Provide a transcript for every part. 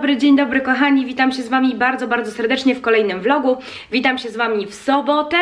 dobry, dzień dobry kochani, witam się z Wami bardzo, bardzo serdecznie w kolejnym vlogu. Witam się z Wami w sobotę.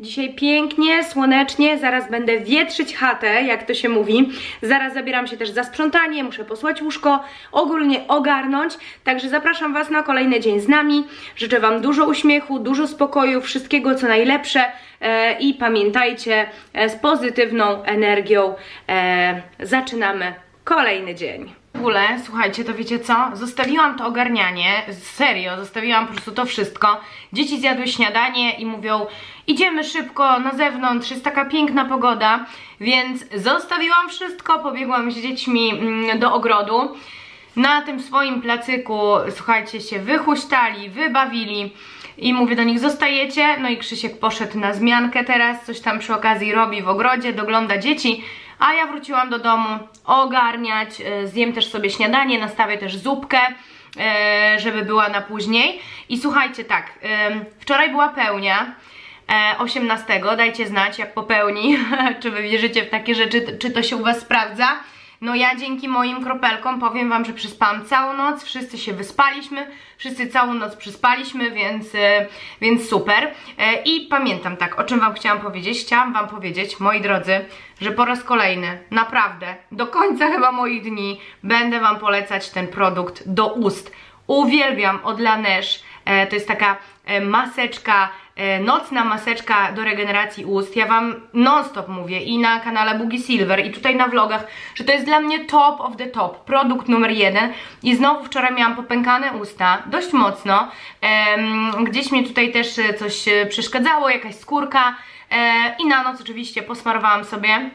Dzisiaj pięknie, słonecznie, zaraz będę wietrzyć chatę, jak to się mówi. Zaraz zabieram się też za sprzątanie, muszę posłać łóżko, ogólnie ogarnąć. Także zapraszam Was na kolejny dzień z nami. Życzę Wam dużo uśmiechu, dużo spokoju, wszystkiego co najlepsze e, i pamiętajcie, e, z pozytywną energią e, zaczynamy kolejny dzień. Ogóle, słuchajcie, to wiecie co? Zostawiłam to ogarnianie, serio, zostawiłam po prostu to wszystko. Dzieci zjadły śniadanie i mówią, idziemy szybko na zewnątrz, jest taka piękna pogoda, więc zostawiłam wszystko, pobiegłam z dziećmi mm, do ogrodu. Na tym swoim placyku, słuchajcie, się wychuśtali, wybawili i mówię do nich, zostajecie? No i Krzysiek poszedł na zmiankę teraz, coś tam przy okazji robi w ogrodzie, dogląda dzieci, a ja wróciłam do domu ogarniać, e, zjem też sobie śniadanie, nastawię też zupkę, e, żeby była na później. I słuchajcie, tak, e, wczoraj była pełnia, 18, dajcie znać jak popełni, czy wy wierzycie w takie rzeczy, czy to się u was sprawdza. No ja dzięki moim kropelkom powiem wam, że przespałam całą noc, wszyscy się wyspaliśmy, wszyscy całą noc przespaliśmy, więc, e, więc super. E, I pamiętam tak, o czym wam chciałam powiedzieć, chciałam wam powiedzieć, moi drodzy, że po raz kolejny, naprawdę, do końca chyba moich dni będę wam polecać ten produkt do ust. Uwielbiam od Laneige, to jest taka maseczka E, nocna maseczka do regeneracji ust. Ja Wam non-stop mówię i na kanale Boogie Silver i tutaj na vlogach, że to jest dla mnie top of the top, produkt numer jeden. I znowu wczoraj miałam popękane usta, dość mocno, gdzieś mnie tutaj też coś przeszkadzało, jakaś skórka. E, i na noc oczywiście posmarowałam sobie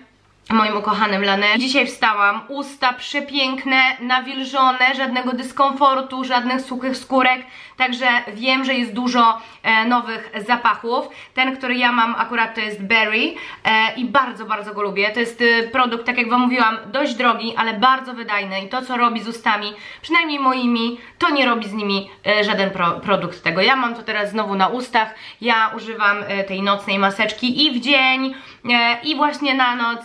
moim ukochanym Lané. Dzisiaj wstałam, usta przepiękne, nawilżone, żadnego dyskomfortu, żadnych suchych skórek, także wiem, że jest dużo e, nowych zapachów. Ten, który ja mam akurat to jest Berry e, i bardzo, bardzo go lubię. To jest e, produkt, tak jak Wam mówiłam, dość drogi, ale bardzo wydajny i to, co robi z ustami, przynajmniej moimi, to nie robi z nimi e, żaden pro, produkt tego. Ja mam to teraz znowu na ustach, ja używam e, tej nocnej maseczki i w dzień, e, i właśnie na noc,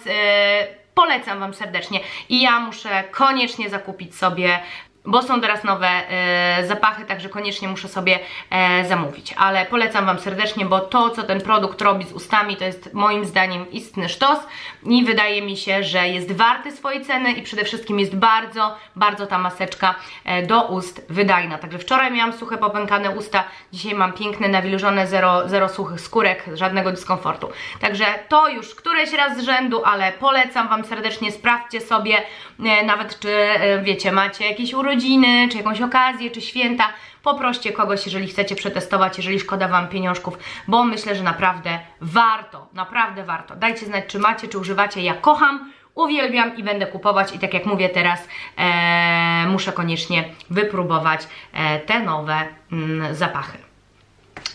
polecam Wam serdecznie. I ja muszę koniecznie zakupić sobie bo są teraz nowe e, zapachy, także koniecznie muszę sobie e, zamówić. Ale polecam Wam serdecznie, bo to, co ten produkt robi z ustami, to jest moim zdaniem istny sztos i wydaje mi się, że jest warty swojej ceny i przede wszystkim jest bardzo, bardzo ta maseczka e, do ust wydajna. Także wczoraj miałam suche, popękane usta, dzisiaj mam piękne, nawilżone, zero, zero suchych skórek, żadnego dyskomfortu. Także to już któreś raz z rzędu, ale polecam Wam serdecznie, sprawdźcie sobie, e, nawet czy e, wiecie, macie jakieś urodziny, urodziny, czy jakąś okazję, czy święta, poproście kogoś, jeżeli chcecie przetestować, jeżeli szkoda Wam pieniążków, bo myślę, że naprawdę warto, naprawdę warto. Dajcie znać, czy macie, czy używacie. Ja kocham, uwielbiam i będę kupować i tak jak mówię teraz, e, muszę koniecznie wypróbować e, te nowe mm, zapachy.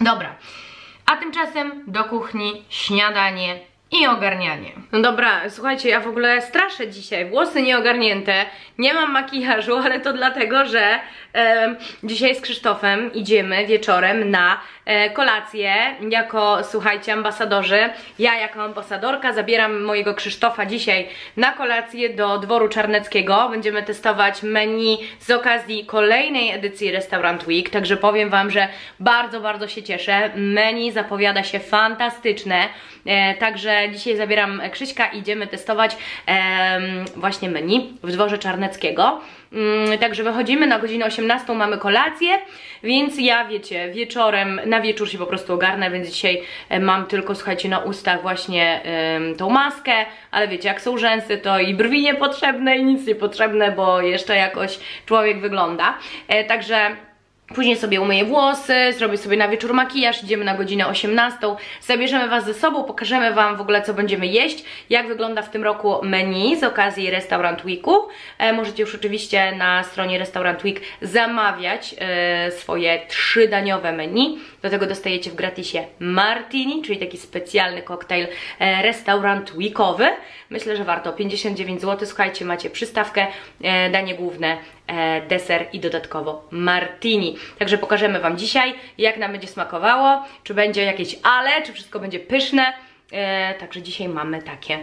Dobra, a tymczasem do kuchni śniadanie i ogarnianie. No dobra, słuchajcie, ja w ogóle straszę dzisiaj, włosy nieogarnięte, nie mam makijażu, ale to dlatego, że e, dzisiaj z Krzysztofem idziemy wieczorem na e, kolację jako, słuchajcie, ambasadorzy. Ja jako ambasadorka zabieram mojego Krzysztofa dzisiaj na kolację do dworu Czarneckiego. Będziemy testować menu z okazji kolejnej edycji Restaurant Week, także powiem Wam, że bardzo, bardzo się cieszę. Menu zapowiada się fantastyczne, e, także dzisiaj zabieram Krzyśka i idziemy testować właśnie menu w dworze Czarneckiego. Mm, także wychodzimy na godzinę 18, mamy kolację, więc ja wiecie, wieczorem, na wieczór się po prostu ogarnę, więc dzisiaj e, mam tylko, słuchajcie, na ustach właśnie tą maskę, ale wiecie, jak są rzęsy, to i brwi niepotrzebne i nic niepotrzebne, bo jeszcze jakoś człowiek wygląda. E, także Później sobie umyję włosy, zrobię sobie na wieczór makijaż, idziemy na godzinę 18. Zabierzemy Was ze sobą, pokażemy Wam w ogóle co będziemy jeść, jak wygląda w tym roku menu z okazji Restaurant Weeku. E, możecie już oczywiście na stronie Restaurant Week zamawiać e, swoje trzydaniowe menu. Do tego dostajecie w gratisie martini, czyli taki specjalny koktajl e, Restaurant Weekowy. Myślę, że warto 59 zł. Słuchajcie, macie przystawkę, e, danie główne, deser i dodatkowo martini. Także pokażemy Wam dzisiaj, jak nam będzie smakowało, czy będzie jakieś ale, czy wszystko będzie pyszne. E, także dzisiaj mamy takie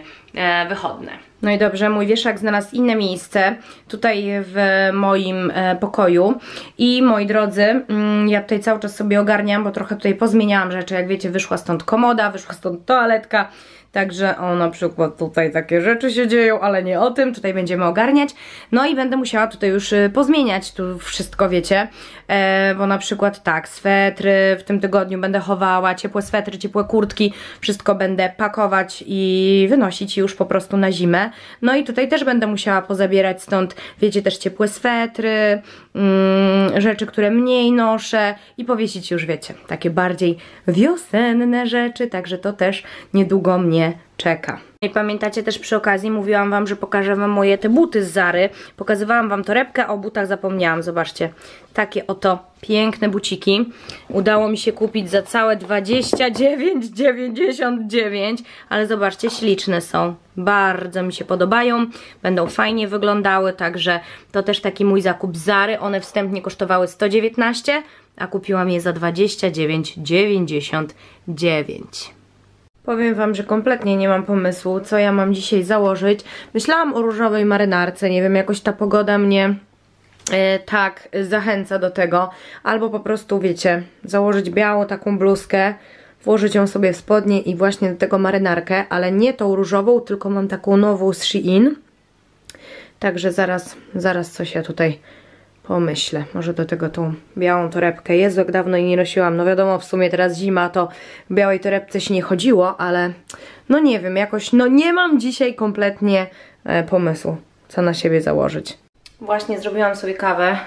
wychodne. No i dobrze, mój wieszak znalazł inne miejsce, tutaj w moim e, pokoju i moi drodzy, mm, ja tutaj cały czas sobie ogarniam, bo trochę tutaj pozmieniałam rzeczy, jak wiecie wyszła stąd komoda, wyszła stąd toaletka, Także o na przykład tutaj takie rzeczy się dzieją, ale nie o tym, tutaj będziemy ogarniać. No i będę musiała tutaj już y, pozmieniać tu wszystko, wiecie, e, bo na przykład tak, swetry w tym tygodniu będę chowała, ciepłe swetry, ciepłe kurtki, wszystko będę pakować i wynosić już po prostu na zimę. No i tutaj też będę musiała pozabierać stąd, wiecie, też ciepłe swetry, mm, rzeczy, które mniej noszę i powiesić już, wiecie, takie bardziej wiosenne rzeczy, także to też niedługo mnie mnie czeka. I pamiętacie też przy okazji, mówiłam wam, że pokażę wam moje te buty z Zary. Pokazywałam wam torebkę, o butach zapomniałam. Zobaczcie, takie oto piękne buciki. Udało mi się kupić za całe 29,99, ale zobaczcie, śliczne są. Bardzo mi się podobają, będą fajnie wyglądały, także to też taki mój zakup z Zary. One wstępnie kosztowały 119, a kupiłam je za 29,99. Powiem Wam, że kompletnie nie mam pomysłu, co ja mam dzisiaj założyć. Myślałam o różowej marynarce, nie wiem, jakoś ta pogoda mnie e, tak zachęca do tego. Albo po prostu, wiecie, założyć białą taką bluzkę, włożyć ją sobie w spodnie i właśnie do tego marynarkę, ale nie tą różową, tylko mam taką nową z Shein. Także zaraz, zaraz coś ja tutaj pomyślę. Może do tego tą białą torebkę. Jezu, jak dawno jej nie nosiłam. No wiadomo, w sumie teraz zima, to w białej torebce się nie chodziło, ale no nie wiem, jakoś no nie mam dzisiaj kompletnie e, pomysłu, co na siebie założyć. Właśnie zrobiłam sobie kawę.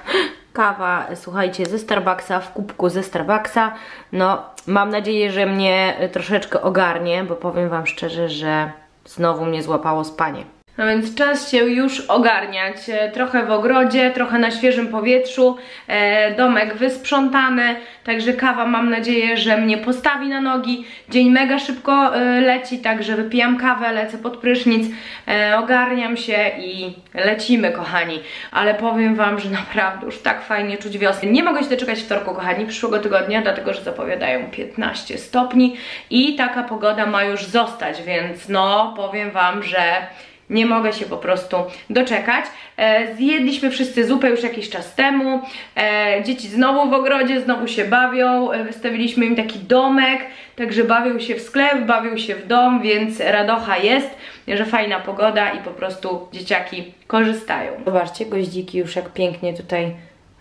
Kawa, słuchajcie, ze Starbucksa, w kubku ze Starbucksa. No, mam nadzieję, że mnie troszeczkę ogarnie, bo powiem Wam szczerze, że znowu mnie złapało spanie. No więc czas się już ogarniać. E, trochę w ogrodzie, trochę na świeżym powietrzu, e, domek wysprzątany, także kawa mam nadzieję, że mnie postawi na nogi. Dzień mega szybko e, leci, także wypijam kawę, lecę pod prysznic, ogarniam się i lecimy kochani. Ale powiem wam, że naprawdę już tak fajnie czuć wiosnę. Nie mogę się doczekać wtorku kochani, przyszłego tygodnia, dlatego że zapowiadają 15 stopni i taka pogoda ma już zostać, więc no powiem wam, że nie mogę się po prostu doczekać. E, zjedliśmy wszyscy zupę już jakiś czas temu. E, dzieci znowu w ogrodzie, znowu się bawią. E, wystawiliśmy im taki domek, także bawią się w sklep, bawią się w dom, więc radocha jest, że fajna pogoda i po prostu dzieciaki korzystają. Zobaczcie, goździki już jak pięknie tutaj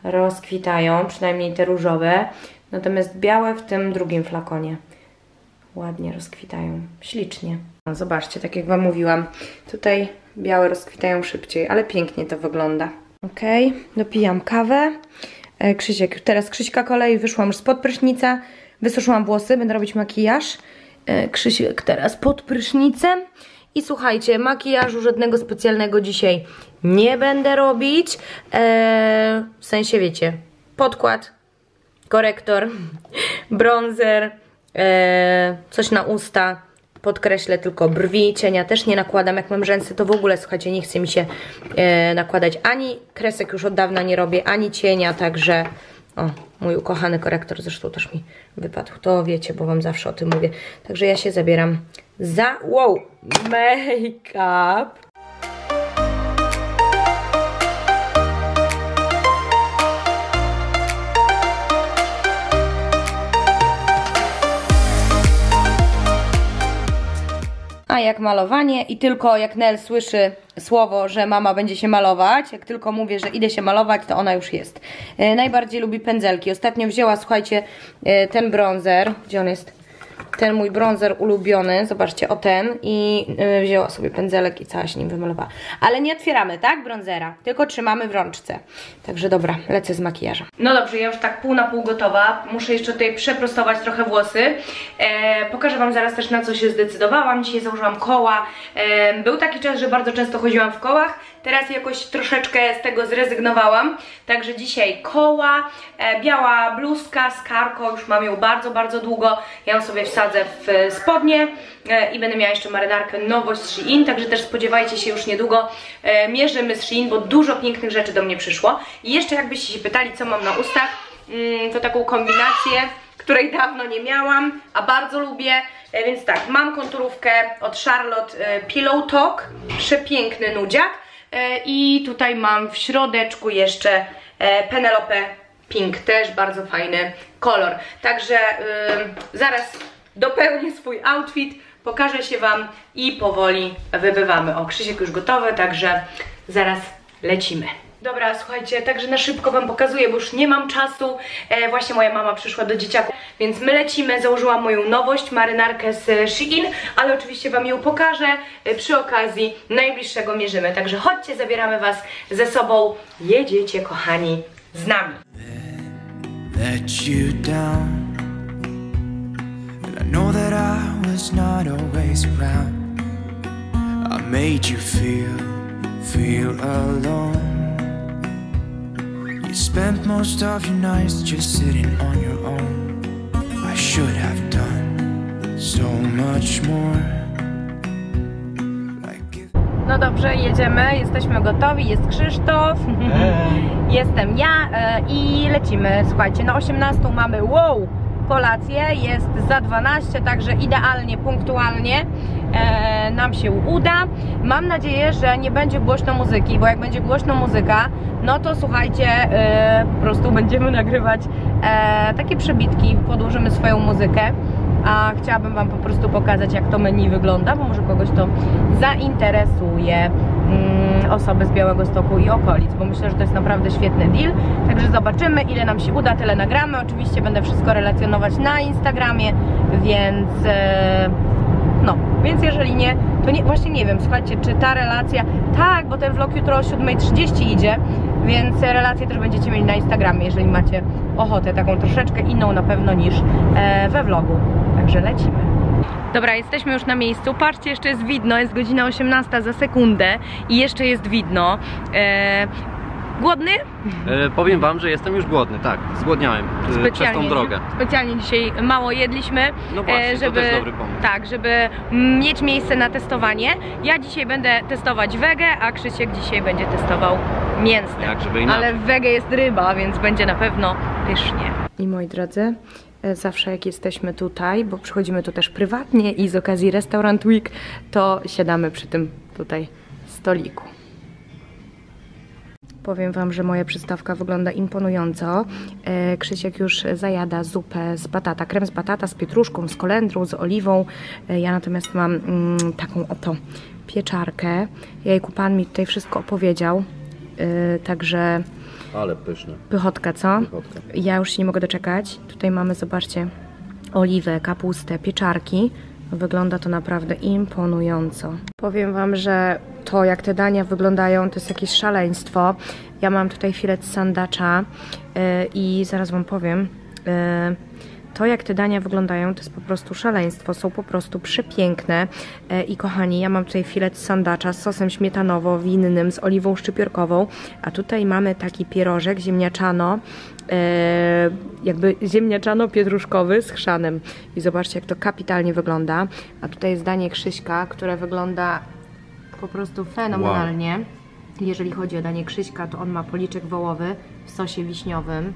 rozkwitają, przynajmniej te różowe. Natomiast białe w tym drugim flakonie ładnie rozkwitają, ślicznie. No, zobaczcie, tak jak Wam mówiłam, tutaj białe rozkwitają szybciej, ale pięknie to wygląda. Ok, dopijam kawę. E, Krzysiek, teraz Krzyśka kolej, wyszłam już spod prysznica, wysuszyłam włosy, będę robić makijaż. E, Krzysiek teraz pod prysznicem. I słuchajcie, makijażu żadnego specjalnego dzisiaj nie będę robić. E, w sensie, wiecie, podkład, korektor, bronzer, coś na usta, podkreślę tylko brwi, cienia też nie nakładam, jak mam rzęsy to w ogóle, słuchajcie, nie chce mi się e, nakładać ani kresek już od dawna nie robię, ani cienia, także o, mój ukochany korektor zresztą też mi wypadł, to wiecie, bo wam zawsze o tym mówię, także ja się zabieram za, wow, make-up A jak malowanie i tylko jak Nel słyszy słowo, że mama będzie się malować, jak tylko mówię, że idę się malować, to ona już jest. E, najbardziej lubi pędzelki. Ostatnio wzięła, słuchajcie, e, ten bronzer, gdzie on jest? Ten mój bronzer ulubiony, zobaczcie, o ten i yy, wzięła sobie pędzelek i cała się nim wymalowała. Ale nie otwieramy, tak, bronzera, tylko trzymamy w rączce. Także dobra, lecę z makijażem. No dobrze, ja już tak pół na pół gotowa, muszę jeszcze tutaj przeprostować trochę włosy. E, pokażę Wam zaraz też na co się zdecydowałam, dzisiaj założyłam koła. E, był taki czas, że bardzo często chodziłam w kołach, Teraz jakoś troszeczkę z tego zrezygnowałam, także dzisiaj koła, e, biała bluzka z karką, już mam ją bardzo, bardzo długo. Ja ją sobie wsadzę w e, spodnie e, i będę miała jeszcze marynarkę nowość z Shein, także też spodziewajcie się już niedługo. E, mierzymy z Shein, bo dużo pięknych rzeczy do mnie przyszło. I jeszcze jakbyście się pytali, co mam na ustach, mm, to taką kombinację której dawno nie miałam, a bardzo lubię. Więc tak, mam konturówkę od Charlotte Pillow Talk, przepiękny nudziak. I tutaj mam w środeczku jeszcze Penelope Pink, też bardzo fajny kolor. Także zaraz dopełnię swój outfit, pokażę się Wam i powoli wybywamy. O, Krzysiek już gotowy, także zaraz lecimy. Dobra, słuchajcie, także na szybko Wam pokazuję, bo już nie mam czasu. E, właśnie moja mama przyszła do dzieciaku, więc my lecimy. Założyłam moją nowość, marynarkę z Shein, ale oczywiście Wam ją pokażę e, przy okazji najbliższego mierzymy. Także chodźcie, zabieramy Was ze sobą. Jedziecie, kochani, z nami. Let you down was not always around I made you feel, feel alone You spent most of your nights just sitting on your own. I should have done so much more. No dobrze, jedziemy, jesteśmy gotowi, jest Krzysztof, jestem ja e, i lecimy. Słuchajcie, na 18 mamy wow, kolację, jest za 12, także idealnie, punktualnie e, nam się uda. Mam nadzieję, że nie będzie głośno muzyki, bo jak będzie głośno muzyka, no to słuchajcie, e, po prostu będziemy nagrywać e, takie przebitki, podłożymy swoją muzykę a chciałabym Wam po prostu pokazać jak to menu wygląda, bo może kogoś to zainteresuje osoby z Białego Stoku i okolic, bo myślę, że to jest naprawdę świetny deal, także zobaczymy ile nam się uda, tyle nagramy, oczywiście będę wszystko relacjonować na Instagramie, więc e, no, więc jeżeli nie, to nie, właśnie nie wiem, słuchajcie, czy ta relacja, tak, bo ten vlog jutro o 7.30 idzie, więc relacje też będziecie mieli na Instagramie, jeżeli macie ochotę, taką troszeczkę inną na pewno niż e, we vlogu. Także lecimy. Dobra, jesteśmy już na miejscu. Patrzcie, jeszcze jest widno, jest godzina 18 za sekundę i jeszcze jest widno. E, Głodny? E, powiem wam, że jestem już głodny, tak, zgłodniałem e, przez tą drogę. Specjalnie dzisiaj mało jedliśmy, no właśnie, e, żeby, to też dobry pomysł. Tak, żeby mieć miejsce na testowanie. Ja dzisiaj będę testować wege, a Krzysiek dzisiaj będzie testował mięsne. Jak, żeby inaczej. Ale w wege jest ryba, więc będzie na pewno pysznie. I moi drodzy, e, zawsze jak jesteśmy tutaj, bo przychodzimy tu też prywatnie i z okazji Restaurant Week, to siadamy przy tym tutaj stoliku. Powiem Wam, że moja przystawka wygląda imponująco. E, Krzysiek już zajada zupę z batata, krem z batata z pietruszką, z kolendrą, z oliwą. E, ja natomiast mam mm, taką oto pieczarkę. Jejku, Pan mi tutaj wszystko opowiedział, e, także... Ale pyszne. Pychotka, co? Pychotka. Ja już się nie mogę doczekać. Tutaj mamy, zobaczcie, oliwę, kapustę, pieczarki. Wygląda to naprawdę imponująco. Powiem Wam, że to jak te dania wyglądają to jest jakieś szaleństwo. Ja mam tutaj filet sandacza yy, i zaraz Wam powiem. Yy, to jak te dania wyglądają to jest po prostu szaleństwo, są po prostu przepiękne. E, i kochani, ja mam tutaj filet sandacza z sosem śmietanowo-winnym, z oliwą szczypiorkową, a tutaj mamy taki pierożek ziemniaczano, e, jakby ziemniaczano-pietruszkowy z chrzanem. I zobaczcie jak to kapitalnie wygląda, a tutaj jest danie Krzyśka, które wygląda po prostu fenomenalnie. Wow. Jeżeli chodzi o danie Krzyśka, to on ma policzek wołowy w sosie wiśniowym,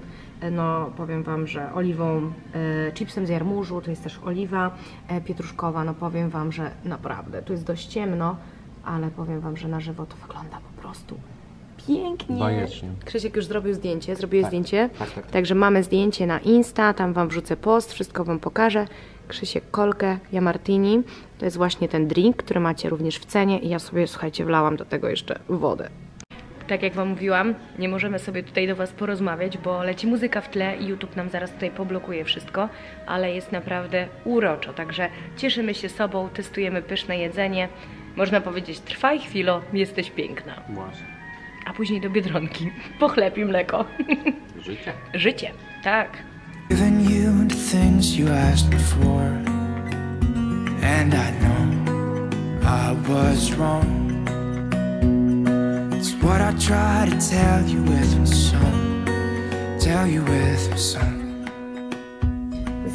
no powiem Wam, że oliwą, e, chipsem z jarmużu, to jest też oliwa e, pietruszkowa, no powiem Wam, że naprawdę, tu jest dość ciemno, ale powiem Wam, że na żywo to wygląda po prostu pięknie. Bajecznie. Krzysiek już zrobił zdjęcie, zrobił tak, zdjęcie, tak, tak, także mamy zdjęcie na Insta, tam Wam wrzucę post, wszystko Wam pokażę. Krzysiek kolkę, ja martini, to jest właśnie ten drink, który macie również w cenie i ja sobie, słuchajcie, wlałam do tego jeszcze wodę tak jak Wam mówiłam, nie możemy sobie tutaj do Was porozmawiać, bo leci muzyka w tle i YouTube nam zaraz tutaj poblokuje wszystko, ale jest naprawdę uroczo, także cieszymy się sobą, testujemy pyszne jedzenie. Można powiedzieć, trwaj chwilo, jesteś piękna. Właśnie. A później do Biedronki, po chleb i mleko. Życie. Życie, tak. And I know I was wrong what I try to tell you with my song Tell you with my song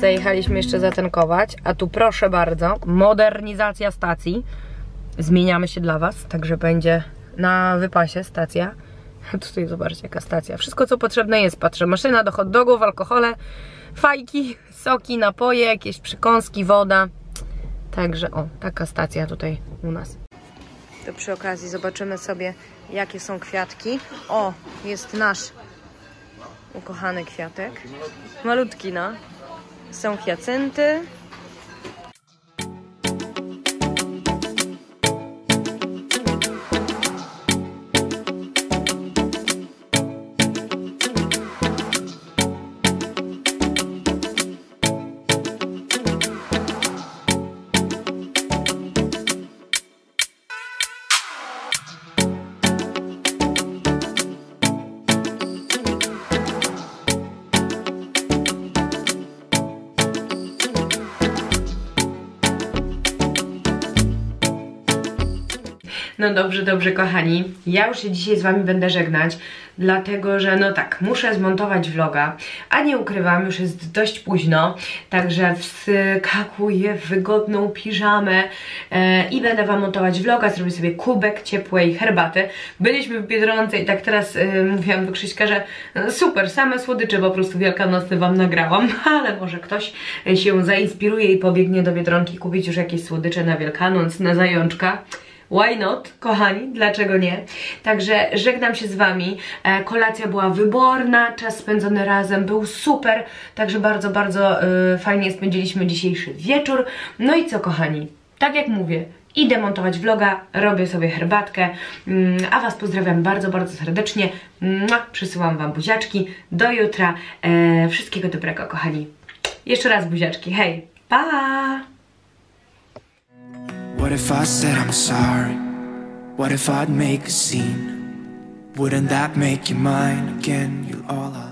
Zajechaliśmy jeszcze zatankować, a tu proszę bardzo, modernizacja stacji. Zmieniamy się dla Was, także będzie na wypasie stacja. Tutaj zobaczcie jaka stacja. Wszystko co potrzebne jest, patrzę, maszyna do hot dogów, alkohole, fajki, soki, napoje, jakieś przekąski, woda. Także o, taka stacja tutaj u nas. To przy okazji zobaczymy sobie, jakie są kwiatki. O, jest nasz ukochany kwiatek. Malutki, no. Są hiacynty. Dobrze, dobrze kochani, ja już się dzisiaj z Wami będę żegnać, dlatego że no tak, muszę zmontować vloga, a nie ukrywam, już jest dość późno, także wskakuję w wygodną piżamę e, i będę Wam montować vloga, zrobię sobie kubek ciepłej herbaty. Byliśmy w Biedronce i tak teraz e, mówiłam do Krzyśka, że no, super, same słodycze po prostu wielkanocne Wam nagrałam, ale może ktoś się zainspiruje i pobiegnie do Biedronki kupić już jakieś słodycze na Wielkanoc, na zajączka. Why not, kochani? Dlaczego nie? Także żegnam się z Wami. E, kolacja była wyborna, czas spędzony razem był super, także bardzo, bardzo e, fajnie spędziliśmy dzisiejszy wieczór. No i co, kochani? Tak jak mówię, idę montować vloga, robię sobie herbatkę, mm, a Was pozdrawiam bardzo, bardzo serdecznie. Przysyłam Wam buziaczki. Do jutra. E, wszystkiego dobrego, kochani. Jeszcze raz buziaczki. Hej, pa! What if I said I'm sorry? What if I'd make a scene? Wouldn't that make you mine again? You're all I